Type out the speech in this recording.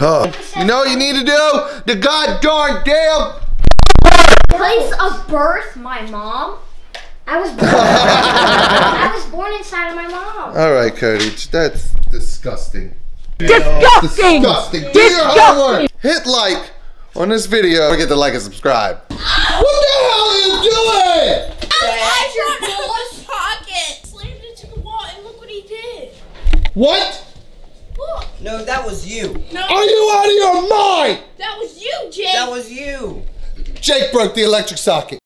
Huh. You know what you need to do? The god darn damn. Place of birth, my mom. I was born. I was born inside of my mom. All right, Cody. That's disgusting. Disgusting! Disgusting. Do your homework. Hit like on this video. Don't forget to like and subscribe. What the hell are you doing? I dropped Noah's pocket. Slammed into the wall, and look what he did. What? Look. No, that was you. No, Are you out of your mind? that was you, Jake. That was you. Jake broke the electric socket.